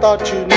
thought you'd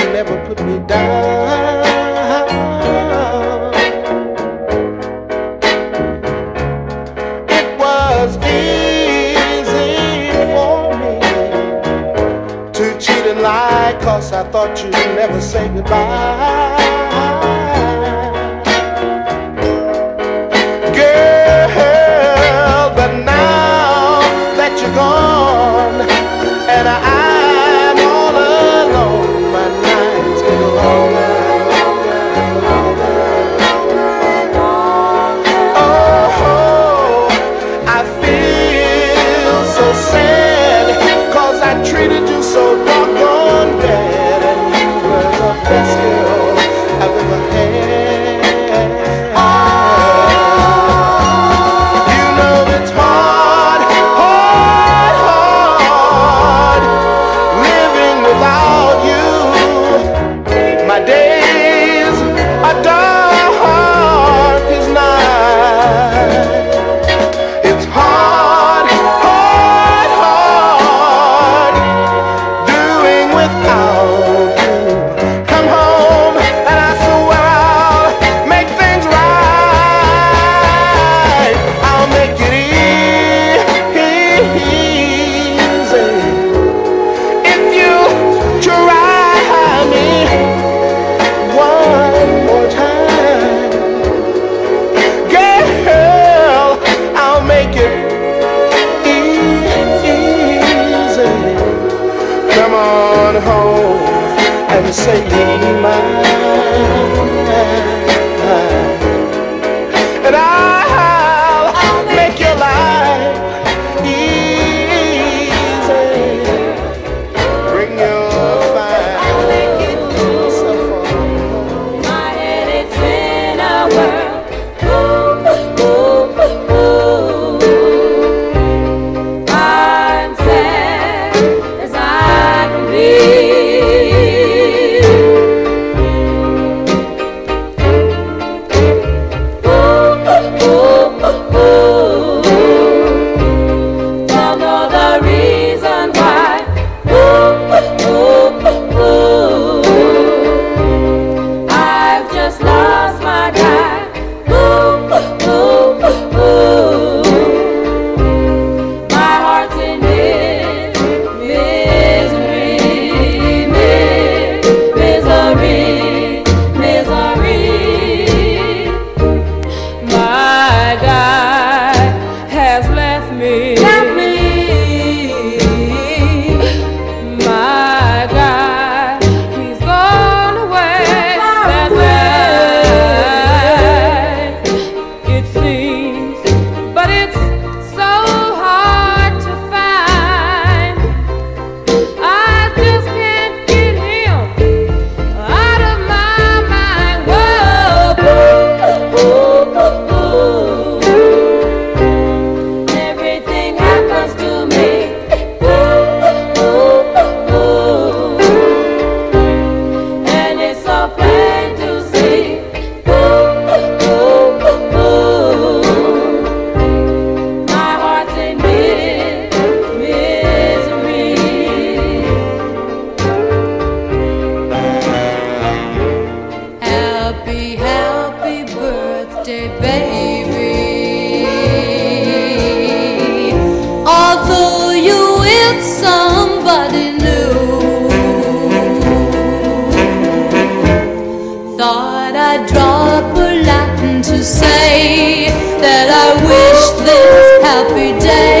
say that I wish this happy day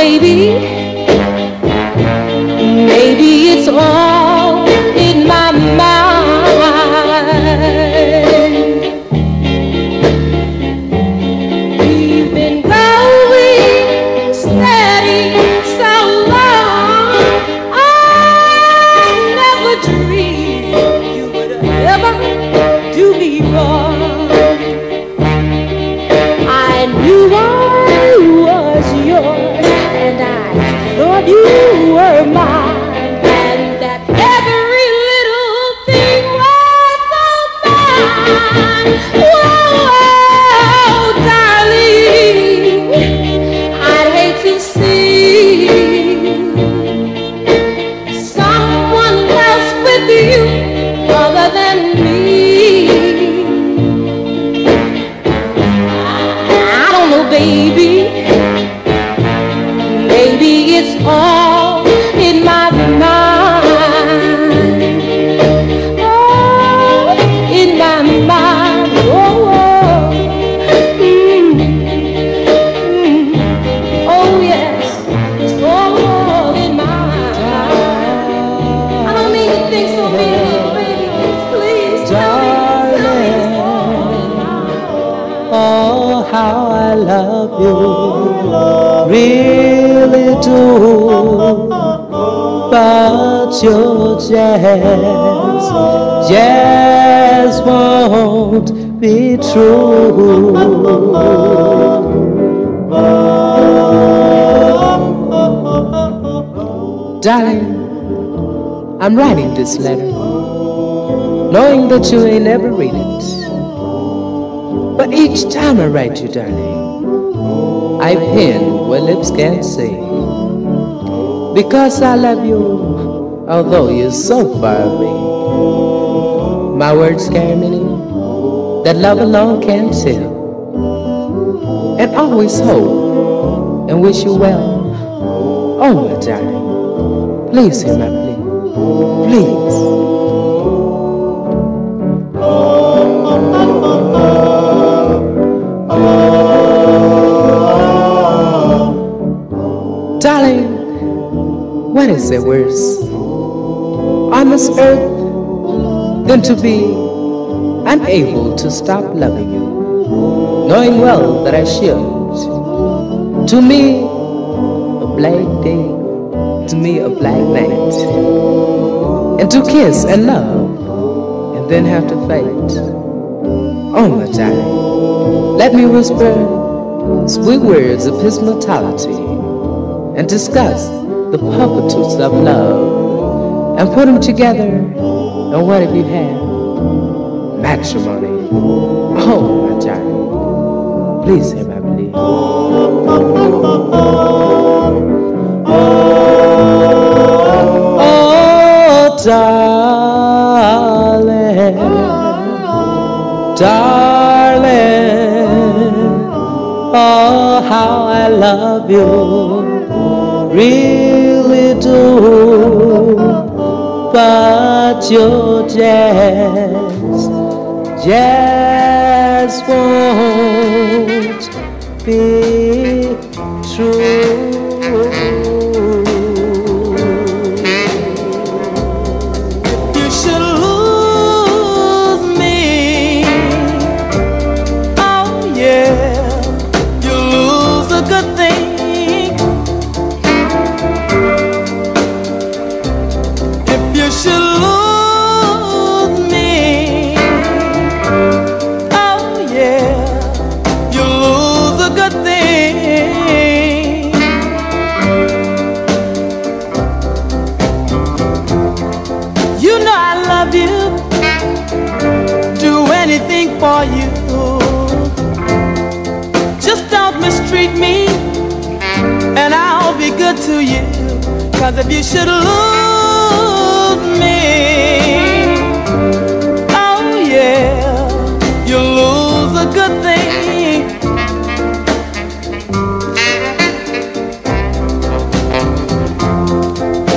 baby. Maybe it's all this letter, knowing that you ain't never read it. But each time I write you, darling, I pen where lips can't say. Because I love you, although you're so far away. My words carry meaning that love alone can tell. And always hope and wish you well. Oh, my darling, please hear my plea. Please. Darling, what is there worse on this earth than to be unable to stop loving you, knowing well that I should? To me, a black day, to me, a black night, and to kiss and love and then have to fight. Oh, my darling, let me whisper sweet words of his mortality and discuss the purposes of love and put them together. And what have you had? Matrimony. Oh, my darling, please hear my plea. darling, darling, oh how I love you, really do. But you just, just won't be true. for you. Just don't mistreat me, and I'll be good to you. Cause if you should lose me, oh yeah, you'll lose a good thing.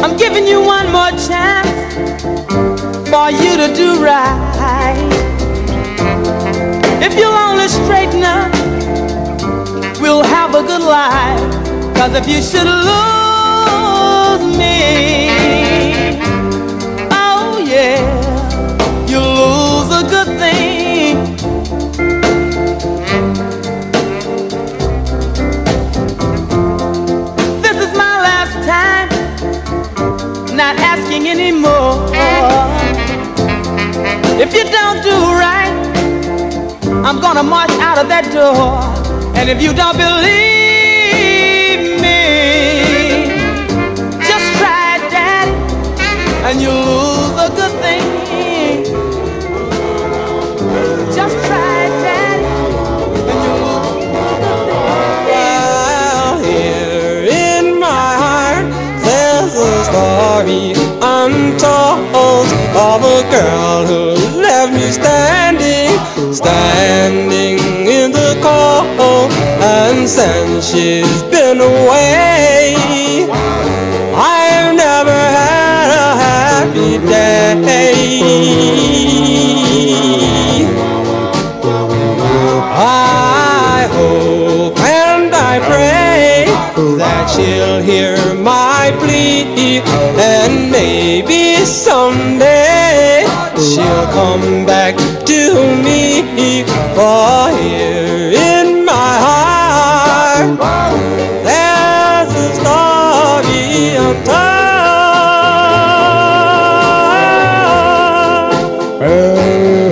I'm giving you one more chance for you to do right. If you only straighten up, we'll have a good life. Cause if you should lose me, oh yeah, you lose a good thing. This is my last time, not asking anymore. If you don't do right, I'm gonna march out of that door. And if you don't believe me, just try it, daddy, and you'll lose a good thing. Just try it, daddy, and you'll lose a good thing. Well, here in my heart, there's a story untold of a girl who left me standing standing in the cold and since she's been away. I've never had a happy day. I hope and I pray that she'll hear my plea and maybe someday she'll come back to me. For here in my heart, there's a story untold.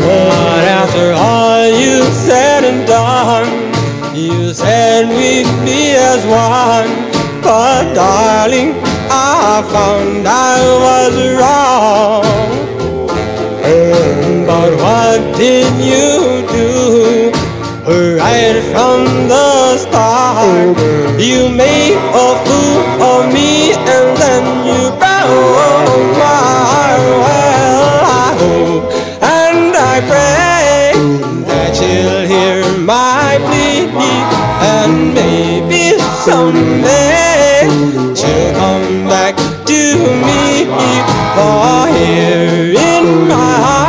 But after all you've said and done, you said we'd be as one. But darling, I found I was wrong. did you do? Right from the start, you made a fool of me and then you broke my well. I hope and I pray that you'll hear my plea and maybe someday she'll come back to me for here in my heart.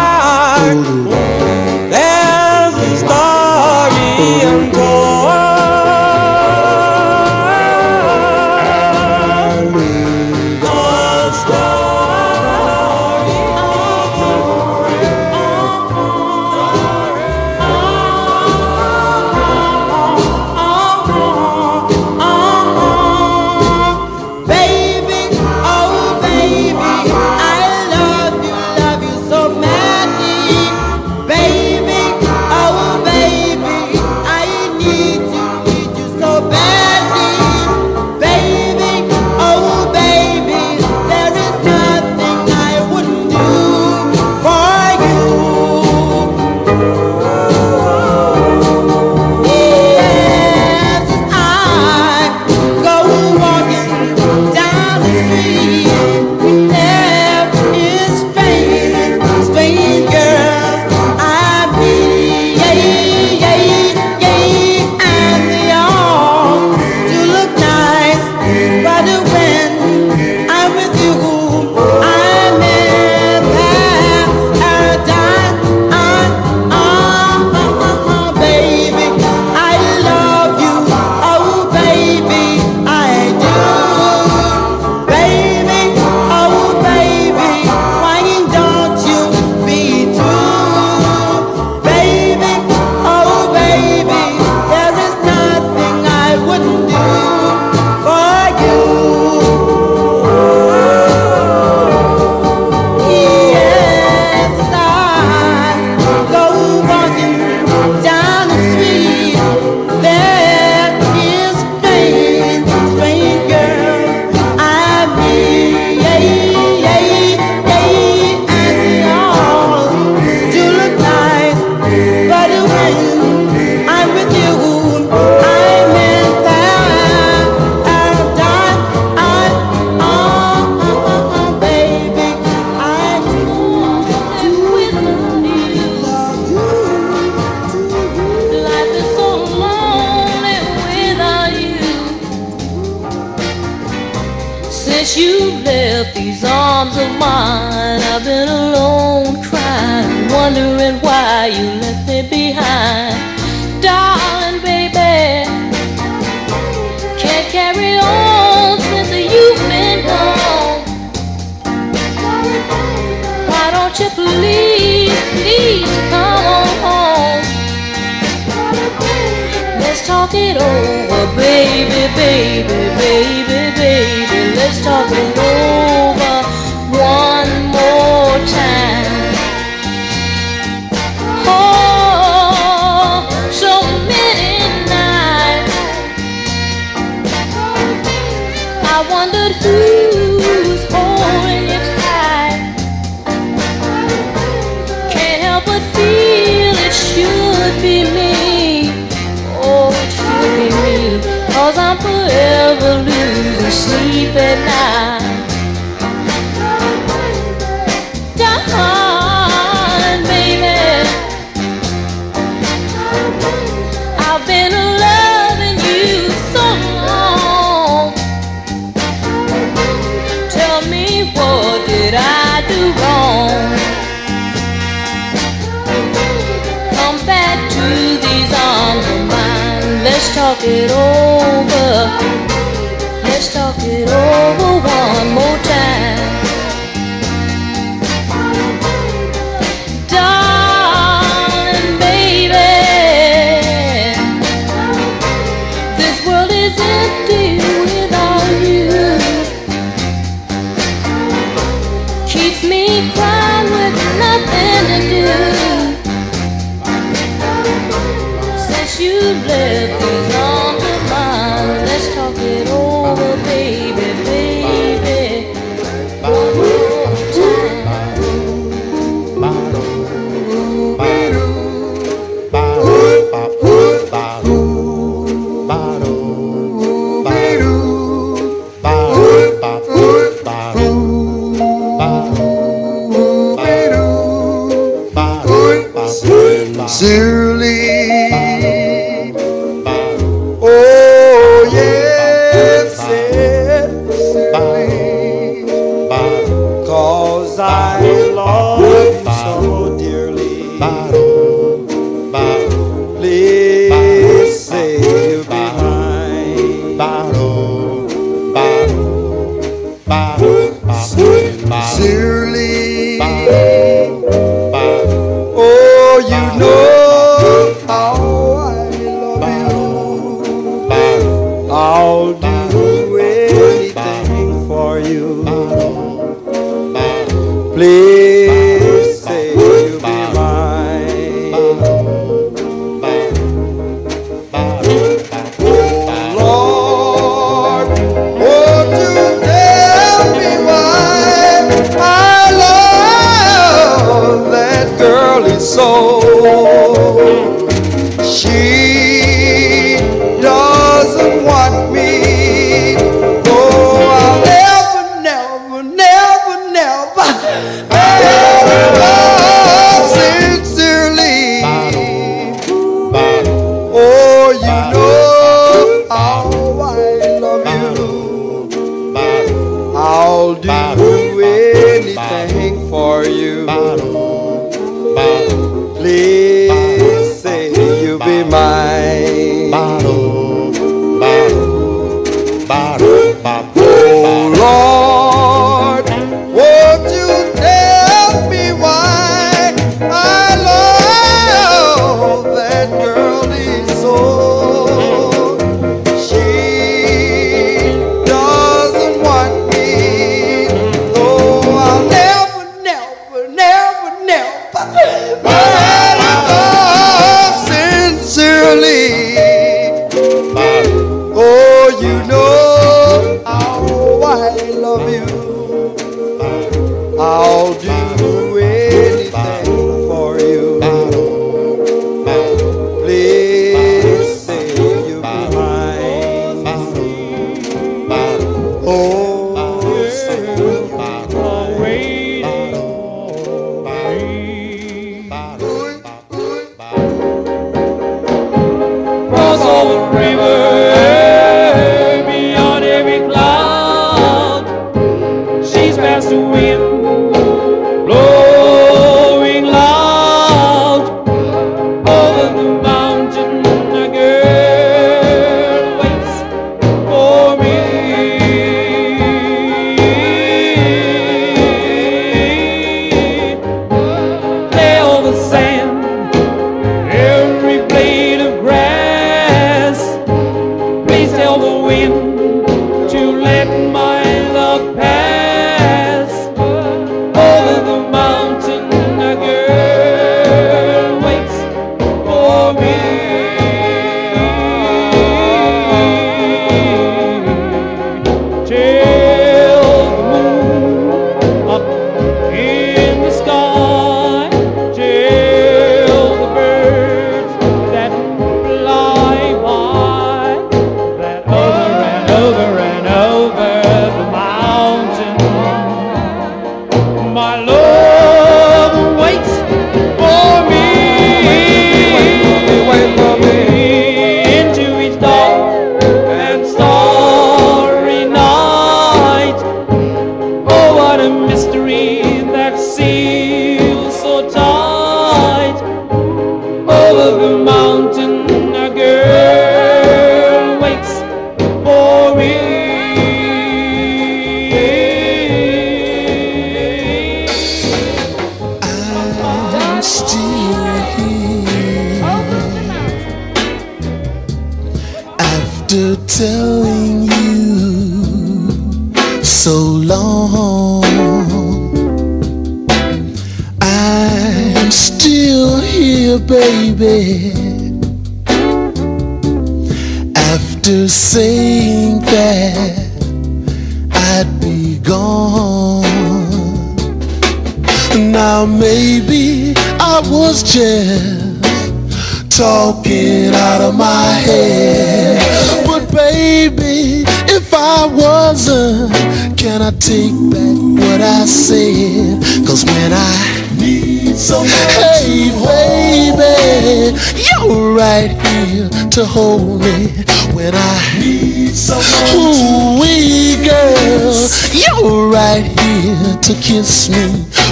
To hold me when I need someone. Ooh, wee girl, you're right here to kiss me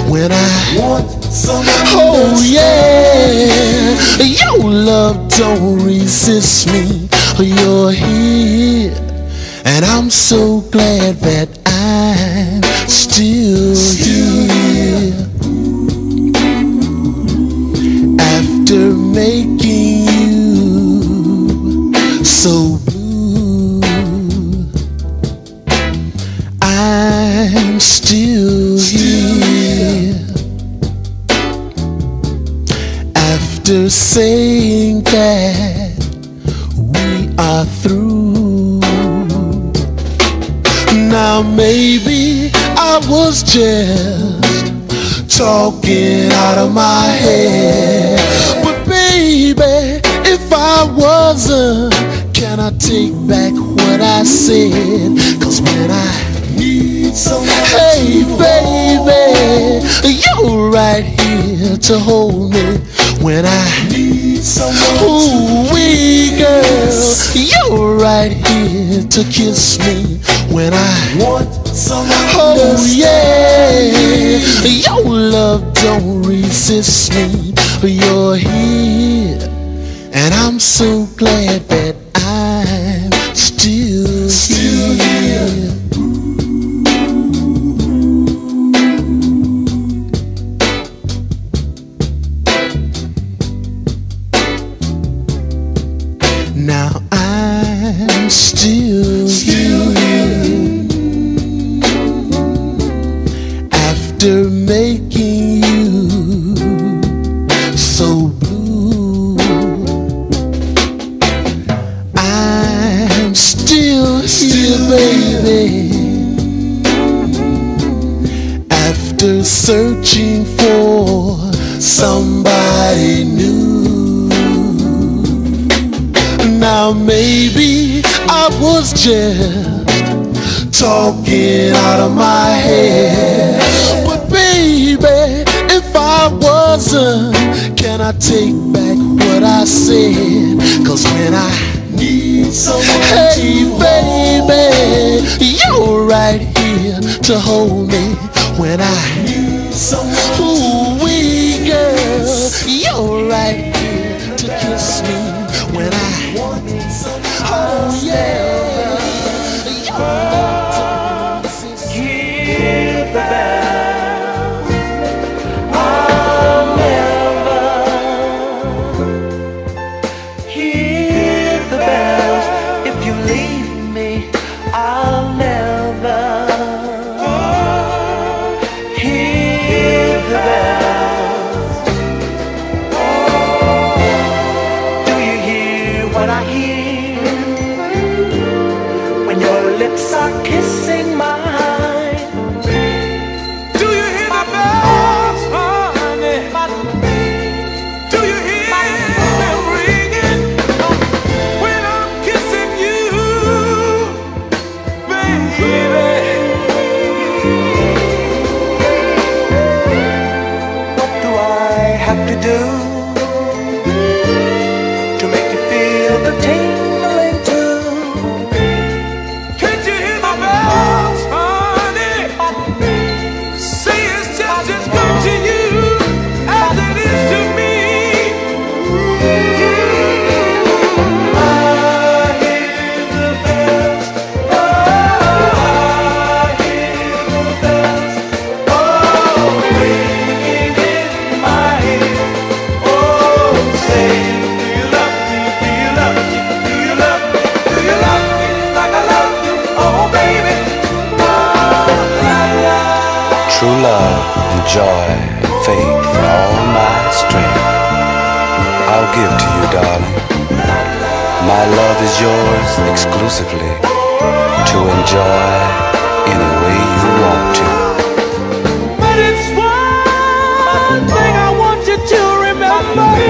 when I want someone. Oh yeah, your love don't resist me. You're here, and I'm so glad that I'm still, still here. After making I'm still here after saying that we are through. Now maybe I was just talking out of my head, but baby, if I wasn't can I take back what I said? Cause when I someone, hey baby, you're right here to hold me. When I need someone, ooh wee girl, you're right here to kiss me. When I want someone, oh yeah, your love don't resist me. You're here, and I'm so glad that I'm still, still here. Still, still. After making you so blue, I'm still, still here, baby. After searching for somebody new. Now maybe was just talking out of my head. But baby, if I wasn't, can I take back what I said? Cause when I need someone. Hey, baby, you're right here to hold me when I need someone. I'll give to you, darling. My love is yours exclusively to enjoy any way you want to. But it's one thing I want you to remember.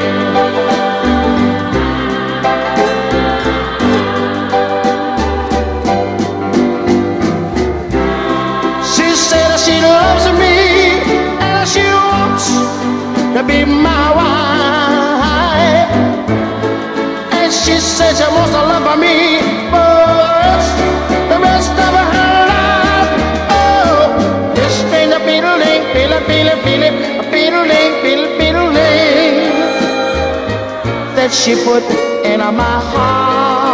be my wife. And she says she wants to love me, the rest of her life. Oh, this that she put in my heart.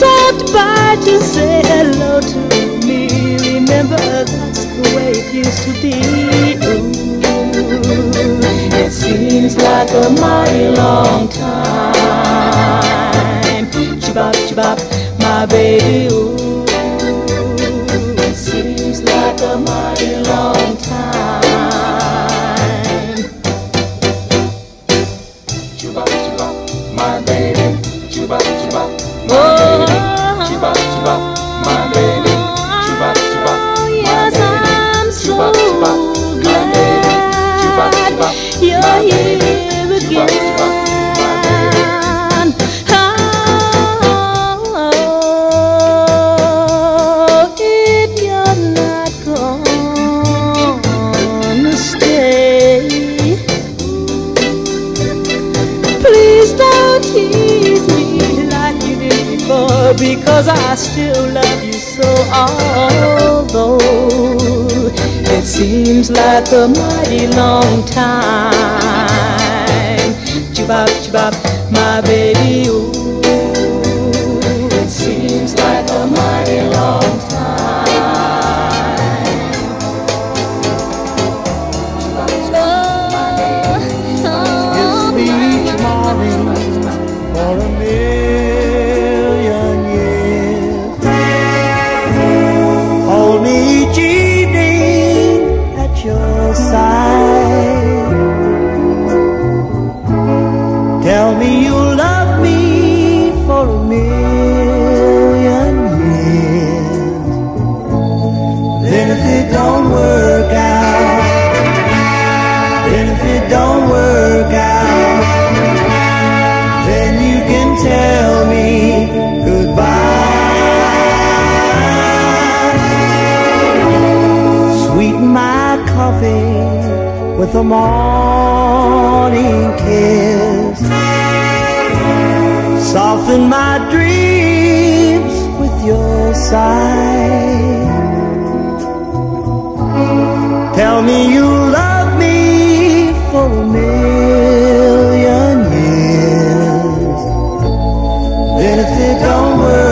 stopped by to say hello to me. Remember, that's the way it used to be. Ooh, it seems like a mighty long time. Chibop, chibop, my baby. Ooh, it seems like a mighty long time. seems like a mighty long time. Chibop, chibop, with a morning kiss. Soften my dreams with your sigh. Tell me you love me for a million years. Then if it don't work.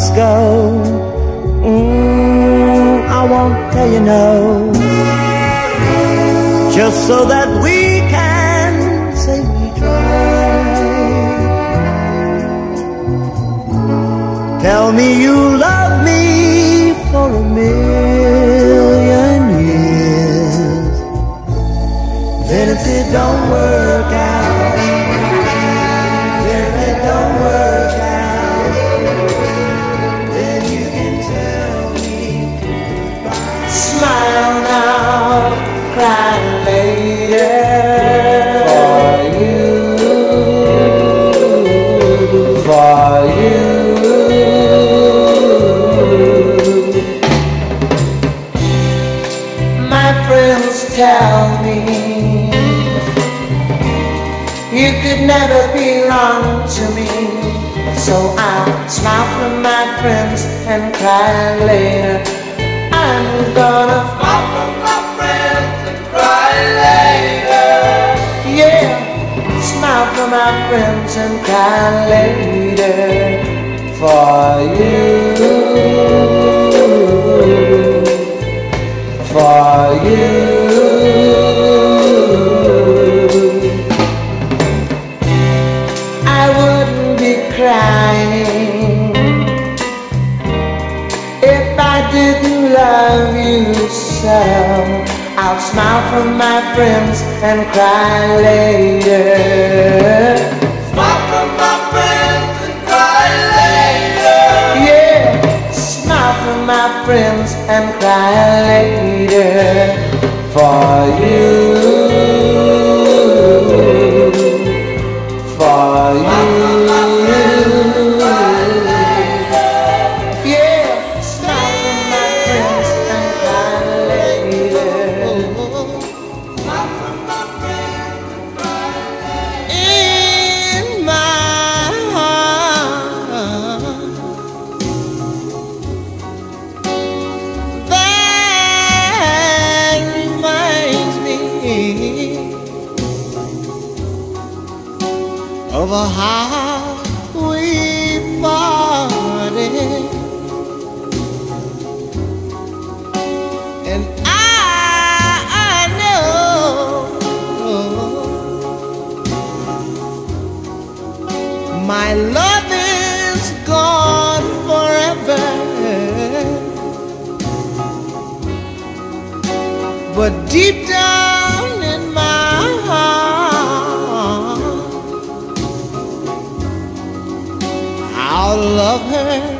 Must go. Mm, I won't tell you no. Just so that we can say we tried. Tell me you love me for a million years. Then if it don't cry later. I'm gonna smile for my friends and cry later. Yeah, smile for my friends and cry later for you. Friends and cry later. Smile for my friends and cry later. Yeah, smile for my friends and cry later for you. Love her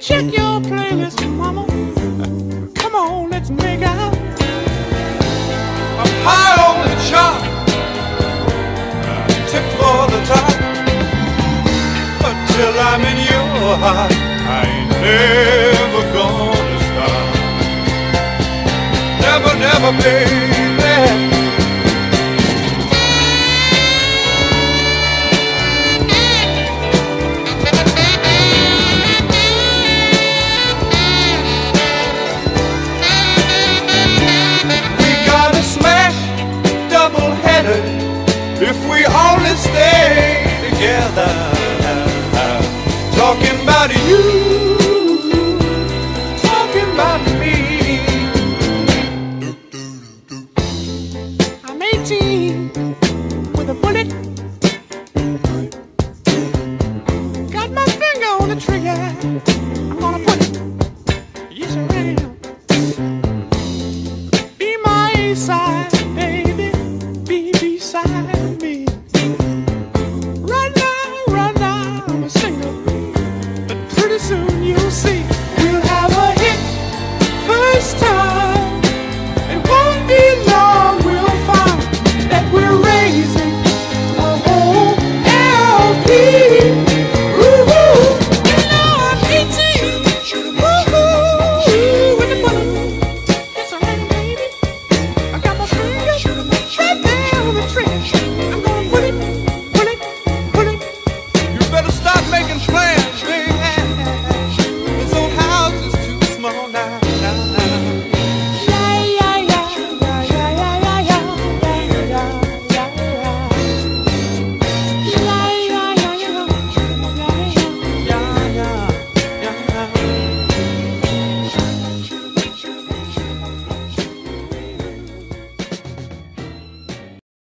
check your playlist, mama. Come on, let's make out. I'm high on the chart, tip for the top. Until I'm in your heart, I ain't never gonna stop. Never, never, baby. together. Talking about you.